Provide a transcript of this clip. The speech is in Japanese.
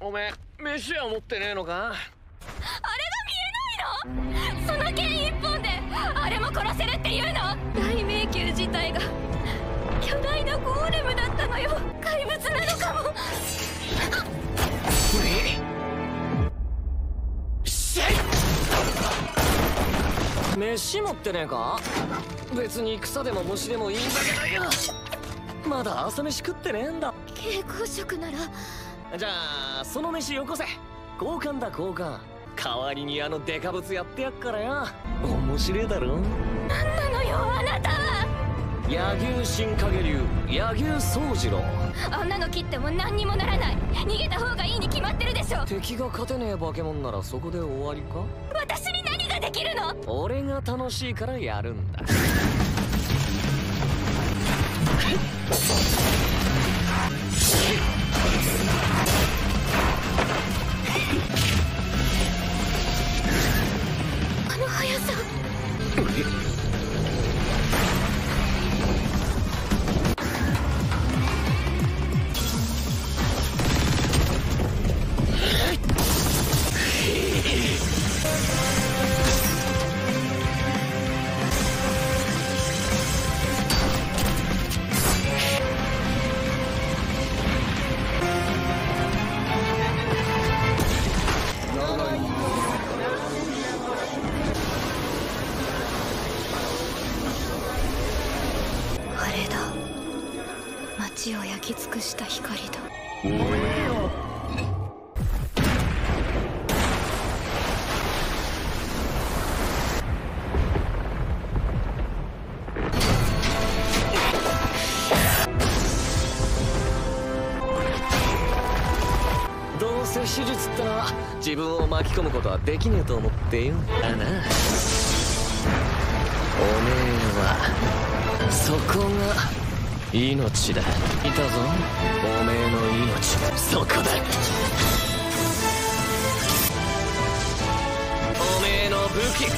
おめえ飯は持ってねえのか？あれが見えないの？その剣一本であれも殺せるっていうの？大迷宮自体が。巨大なゴーレムだったのよ。怪物なのかも。飯持ってねえか？別に草でも虫でもいいんだけどよ。まだ朝飯食ってねえんだ。蛍光色ならじゃあその飯よこせ。交換だ交換。代わりにあのデカブツやってやっからよ。面白えだろ？何なのよあなた。は柳生新影流柳生宗次郎。あんなの切っても何にもならない。逃げた方がいいに決まってるでしょ。敵が勝てねえ化け物ならそこで終わりか？私に何ができるの？俺が楽しいからやるんださあ街を焼き尽くした光だどうせ手術ってのは自分を巻き込むことはできねえと思ってよ。あなおめえはそこが命だ。いたぞ。おめえの命そこだ。おめえの武器